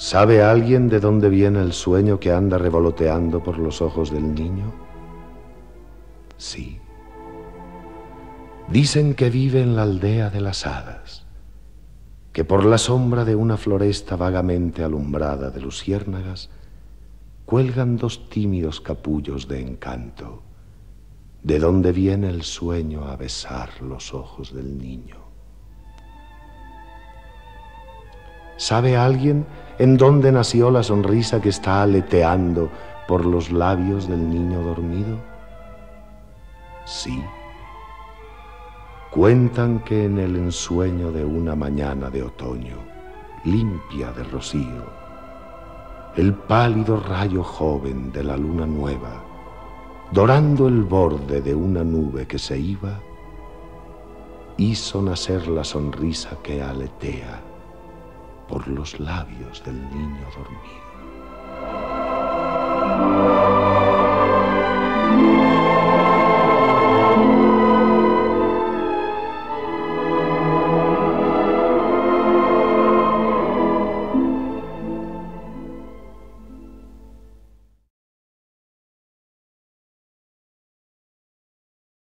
¿Sabe alguien de dónde viene el sueño que anda revoloteando por los ojos del niño? Sí. Dicen que vive en la aldea de las hadas, que por la sombra de una floresta vagamente alumbrada de luciérnagas cuelgan dos tímidos capullos de encanto, de dónde viene el sueño a besar los ojos del niño. ¿Sabe alguien en dónde nació la sonrisa que está aleteando por los labios del niño dormido? Sí. Cuentan que en el ensueño de una mañana de otoño, limpia de rocío, el pálido rayo joven de la luna nueva, dorando el borde de una nube que se iba, hizo nacer la sonrisa que aletea por los labios del niño dormido.